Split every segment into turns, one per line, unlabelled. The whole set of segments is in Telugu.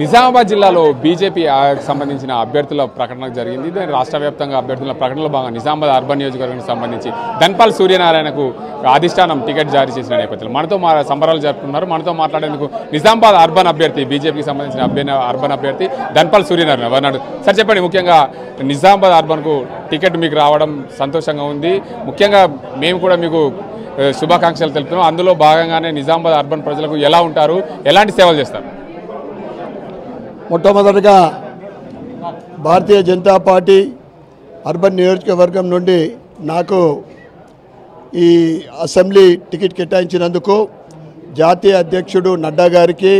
నిజామాబాద్ జిల్లాలో బీజేపీ సంబంధించిన అభ్యర్థుల ప్రకటన జరిగింది. దాని రాష్ట్ర వ్యాప్తంగా అభ్యర్థుల ప్రకటనలో భాగంగా నిజామాబాద్ అర్బన్ నియోజకవర్గానికి సంబంధించి ధన్పాల్ సూర్యనారాయణకు అధిష్టానం టికెట్ జారీ చేసిన నేపథ్యంలో మనతో మా సంబరాలు జరుపుకున్నారు మనతో మాట్లాడేందుకు నిజామాబాద్ అర్బన్ అభ్యర్థి బీజేపీకి సంబంధించిన అభ్యర్థి అర్బన్ అభ్యర్థి ధన్పాల్ సూర్యనారాయణ అన్నాడు సార్ చెప్పండి ముఖ్యంగా నిజామాబాద్ అర్బన్కు టికెట్ మీకు రావడం సంతోషంగా ఉంది. ముఖ్యంగా మేము కూడా మీకు శుభాకాంక్షలు తెలుపుతున్నాం. అందులో భాగంగానే నిజామాబాద్ అర్బన్ ప్రజలకు ఎలా ఉంటారు? ఎలాంటి సేవలు చేస్తారు?
మొట్టమొదటిగా భారతీయ జనతా పార్టీ అర్బన్ నియోజకవర్గం నుండి నాకు ఈ అసెంబ్లీ టికెట్ కేటాయించినందుకు జాతీయ అధ్యక్షుడు నడ్డా గారికి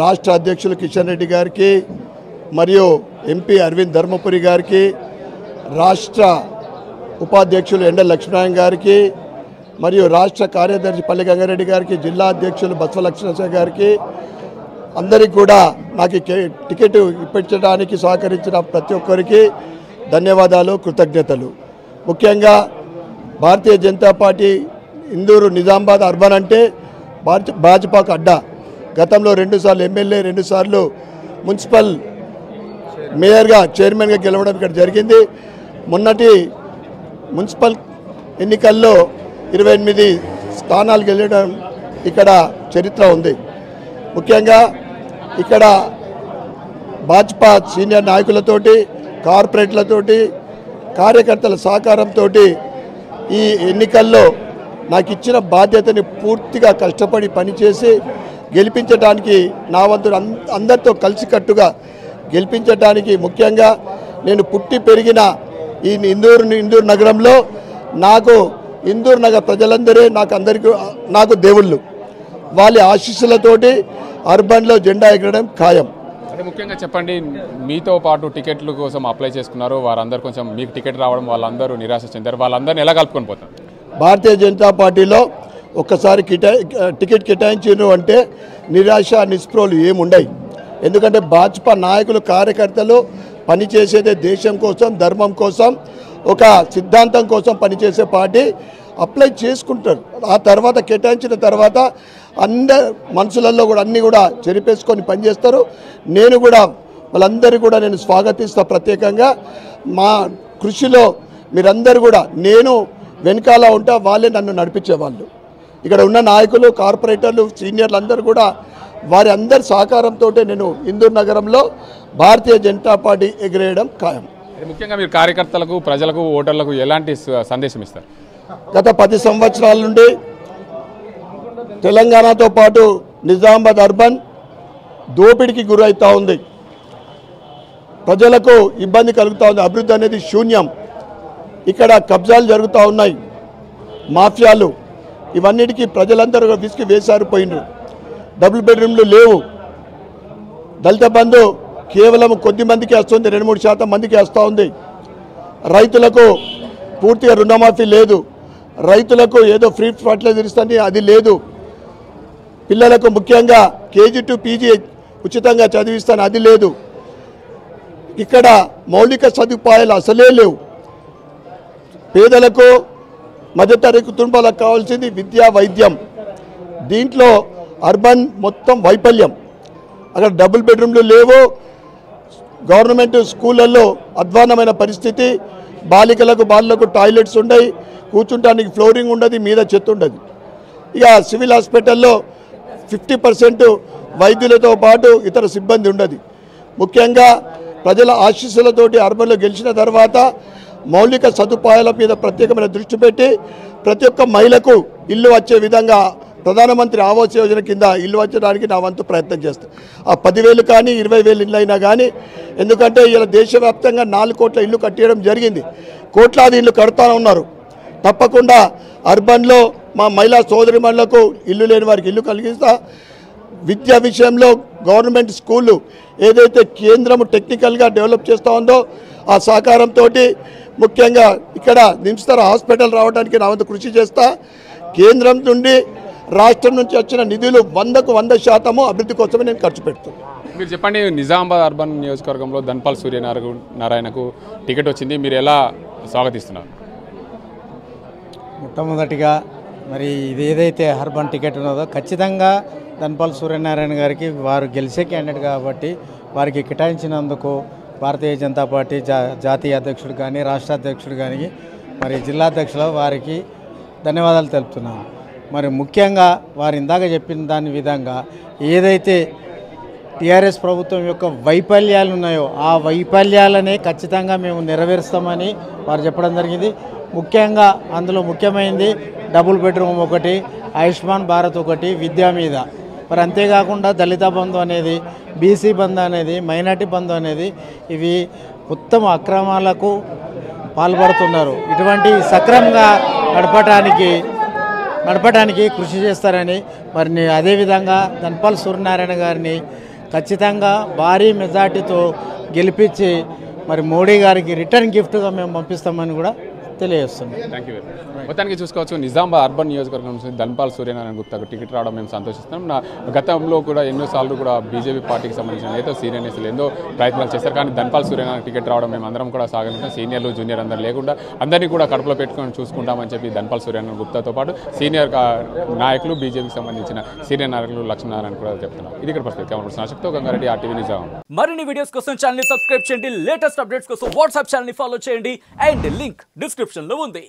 రాష్ట్ర అధ్యక్షులు కిషన్ రెడ్డి గారికి మరియు ఎంపీ అరవింద్ ధర్మపురి గారికి రాష్ట్ర ఉపాధ్యక్షులు ఎండ లక్ష్మీనారాయణ గారికి మరియు రాష్ట్ర కార్యదర్శి పల్లి గంగారెడ్డి గారికి జిల్లా అధ్యక్షులు బసవ లక్ష్మణ గారికి అందరికీ కూడా నాకు టికెట్ ఇప్పించడానికి సహకరించిన ప్రతి ఒక్కరికి ధన్యవాదాలు కృతజ్ఞతలు. ముఖ్యంగా భారతీయ జనతా పార్టీ ఇందూరు నిజామాబాద్ అర్బన్ అంటే భాజపాకు అడ్డా. గతంలో రెండుసార్లు ఎమ్మెల్యే రెండుసార్లు మున్సిపల్ మేయర్గా చైర్మన్గా గెలవడం ఇక్కడ జరిగింది. మొన్నటి మున్సిపల్ ఎన్నికల్లో ఇరవై ఎనిమిది స్థానాలు గెలవడం ఇక్కడ చరిత్ర ఉంది. ముఖ్యంగా ఇక్కడ భాజపా సీనియర్ నాయకులతోటి కార్పొరేట్లతోటి కార్యకర్తల సహకారంతో ఈ ఎన్నికల్లో నాకు ఇచ్చిన బాధ్యతని పూర్తిగా కష్టపడి పనిచేసి గెలిపించడానికి నా వంతు అందరితో కలిసికట్టుగా గెలిపించడానికి ముఖ్యంగా నేను పుట్టి పెరిగిన ఈ ఇందూరు ఇందూరు నగరంలో నాకు ఇందూరు నగర ప్రజలందరే నాకు అందరికీ నాకు దేవుళ్ళు. వాళ్ళ ఆశీస్సులతోటి అర్బన్లో జెండా ఎగరడం ఖాయం.
అంటే ముఖ్యంగా చెప్పండి మీతో పాటు టికెట్ల కోసం అప్లై చేసుకున్నారు వారందరూ కొంచెం మీకు టికెట్ రావడం వాళ్ళందరూ నిరాశ చెందారు. వాళ్ళందరినీ ఎలా కలుపుకొని పోతారు?
భారతీయ జనతా పార్టీలో ఒక్కసారి కిటా టికెట్ కేటాయించారు అంటే నిరాశ నిస్పృహలు ఏముండయి. ఎందుకంటే భాజపా నాయకులు కార్యకర్తలు పనిచేసేదే దేశం కోసం ధర్మం కోసం ఒక సిద్ధాంతం కోసం పనిచేసే పార్టీ అప్లై చేసుకుంటారు. ఆ తర్వాత కేటాయించిన తర్వాత అందరు మనసులలో కూడా అన్నీ కూడా చెరిపేసుకొని పనిచేస్తారు. నేను కూడా వాళ్ళందరూ కూడా నేను స్వాగతిస్తా ప్రత్యేకంగా. మా కృషిలో మీరందరూ కూడా నేను వెనకాల ఉంటా వాళ్ళే నన్ను నడిపించేవాళ్ళు. ఇక్కడ ఉన్న నాయకులు కార్పొరేటర్లు సీనియర్లు అందరూ కూడా వారి అందరి సహకారంతో నేను ఇందూరు నగరంలో భారతీయ జనతా పార్టీ ఎగిరేయడం ఖాయం.
ముఖ్యంగా మీరు కార్యకర్తలకు ప్రజలకు ఓటర్లకు ఎలాంటి సందేశం ఇస్తారు?
గత పది సంవత్సరాల నుండి తెలంగాణతో పాటు నిజామాబాద్ అర్బన్ దోపిడికి గురవుతూ ఉంది. ప్రజలకు ఇబ్బంది కలుగుతూ ఉంది. అభివృద్ధి అనేది శూన్యం. ఇక్కడ కబ్జాలు జరుగుతూ ఉన్నాయి. మాఫియాలు. ఇవన్నిటికీ ప్రజలందరూ విసిగి వేసారిపోయినారు డబుల్ బెడ్రూమ్లు లేవు. దళిత బంధు కేవలం కొద్ది మందికి వస్తుంది. రెండు మూడు శాతం మందికి వస్తూ ఉంది. రైతులకు పూర్తిగా రుణమాఫీ లేదు. రైతులకు ఏదో ఫ్రీ ఫర్టిలైజర్ ఇస్తుంది అది లేదు. పిల్లలకు ముఖ్యంగా కేజీ టు పీజీ ఉచితంగా చదివిస్తాను అది లేదు. ఇక్కడ మౌలిక సదుపాయాలు అసలే లేవు. పేదలకు మధ్యతరగతి కుటుంబాలకు కావాల్సింది విద్యా వైద్యం. దీంట్లో అర్బన్ మొత్తం వైఫల్యం. అక్కడ డబుల్ బెడ్రూమ్లు లేవు. గవర్నమెంట్ స్కూళ్ళల్లో అధ్వానమైన పరిస్థితి. బాలికలకు బాలులకు టాయిలెట్స్ ఉండయి కూర్చుంటానికి ఫ్లోరింగ్ ఉండదు మీద చెత్త ఉండదు. ఇక సివిల్ హాస్పిటల్లో ఫిఫ్టీ పర్సెంట్ వైద్యులతో పాటు ఇతర సిబ్బంది ఉండదు. ముఖ్యంగా ప్రజల ఆశీస్సులతోటి అర్బన్లో గెలిచిన తర్వాత మౌలిక సదుపాయాల మీద ప్రత్యేకమైన దృష్టి పెట్టి ప్రతి ఒక్క మహిళకు ఇల్లు వచ్చే విధంగా ప్రధానమంత్రి ఆవాస్ యోజన కింద ఇల్లు వచ్చడానికి నా వంతు ప్రయత్నం చేస్తాను ఆ పదివేలు కానీ ఇరవై వేలు ఇల్లు అయినా కానీ ఎందుకంటే ఇలా దేశవ్యాప్తంగా నాలుగు కోట్ల ఇల్లు కట్టేయడం జరిగింది. కోట్లాది ఇల్లు కడతా ఉన్నారు. తప్పకుండా అర్బన్లో మా మహిళా సోదరిమణులకు ఇల్లు లేని వారికి ఇల్లు కలిగిస్తా. విద్యా విషయంలో గవర్నమెంట్ స్కూళ్ళు ఏదైతే కేంద్రం టెక్నికల్గా డెవలప్ చేస్తూ ఉందో ఆ సహకారంతో ముఖ్యంగా ఇక్కడ నిమ్స్తర హాస్పిటల్ రావడానికి నా వంతు కృషి చేస్తా. కేంద్రం నుండి రాష్ట్రం నుంచి వచ్చిన నిధులు వందకు వంద శాతము అభివృద్ధి కోసమే నేను ఖర్చు పెడుతున్నాను
మీరు చెప్పండి నిజామాబాద్ అర్బన్ నియోజకవర్గంలో ధన్పాల్ సూర్యనారాయణ నారాయణకు టికెట్ వచ్చింది మీరు ఎలా స్వాగతిస్తున్నారు?
మొట్టమొదటిగా మరి ఇది ఏదైతే అర్బన్ టికెట్ ఉన్నదో ఖచ్చితంగా ధన్పాల్ సూర్యనారాయణ గారికి వారు గెలిచే క్యాండిడేట్ కాబట్టి వారికి కేటాయించినందుకు భారతీయ జనతా పార్టీ జా జాతీయ అధ్యక్షుడు కానీ రాష్ట్ర అధ్యక్షుడు కానీ మరి జిల్లా అధ్యక్షులు వారికి ధన్యవాదాలు తెలుపుతున్నాను. మరి ముఖ్యంగా వారు ఇందాక చెప్పిన దాని విధంగా ఏదైతే టీఆర్ఎస్ ప్రభుత్వం యొక్క వైఫల్యాలు ఉన్నాయో ఆ వైఫల్యాలనే ఖచ్చితంగా మేము నెరవేరుస్తామని వారు చెప్పడం జరిగింది. ముఖ్యంగా అందులో ముఖ్యమైనది డబుల్ బెడ్రూమ్ ఒకటి ఆయుష్మాన్ భారత్ ఒకటి విద్యా మీద. మరి అంతేకాకుండా దళిత బంధు అనేది బీసీ బంధు అనేది మైనార్టీ బంధు అనేది ఇవి ఉత్తమ అక్రమాలకు పాల్పడుతున్నారు. ఇటువంటి సక్రమంగా గడపటానికి నడపడానికి కృషి చేస్తారని మరి అదేవిధంగా ధన్పాల్ సూర్యనారాయణ గారిని ఖచ్చితంగా భారీ మెజార్టీతో గెలిపించి మరి మోడీ గారికి రిటర్న్ గిఫ్ట్గా మేము పంపిస్తామని కూడా తెలియజేస్తున్నాం.
థ్యాంక్ యూ మొత్తానికి చూసుకోవచ్చు నిజామాబాద్ అర్బన్ నియోజకవర్గం నుంచి ధన్పాల్ సూర్యనారాయణ గుప్తాకు టికెట్ రావడం మేము సంతోషిస్తున్నాం. నా గతంలో కూడా ఎన్నోసార్లు కూడా బీజేపీ పార్టీకి సంబంధించిన నేత సీనియర్ నేతలు ఎన్నో ప్రయత్నాలు చేశారు. కానీ ధన్పాల్ సూర్యనారాయణ టికెట్ రావడం మేము అందరం కూడా సాగలిగినాం. సీనియర్లు జూనియర్ అందరూ లేకుండా అందరినీ కూడా కడుపులో పెట్టుకొని చూసుకుంటామని చెప్పి ధన్పాల్ సూర్యనారాయణ గుప్తాతో పాటు సీనియర్ నాయకులు బీజేపీకి సంబంధించిన సీనియర్ నాయకులు లక్ష్మీనారాయణ కూడా చెప్తున్నారు. ఇది ఇక్కడ పరిస్థితి పర్సన్ అశోక్తో గంగారెడ్డి ఆర్టీవీ నిజాం.
మరిన్ని వీడియోస్ కోసం ఛానల్ని సబ్స్క్రైబ్ చేయండి. లేటెస్ట్ అప్డేట్స్ కోసం వాట్సాప్ ఛానల్ని ఫాలో చేయండి. అండ్ లింక్ డిస్క్రిప్షన్ లో ఉంది